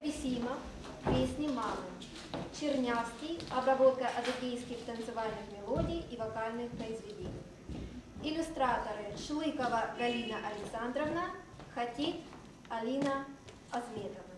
Писима, песни мамы. Чернявский, обработка адыгейских танцевальных мелодий и вокальных произведений. Иллюстраторы Шлыкова Галина Александровна, Хатит Алина Азметовна.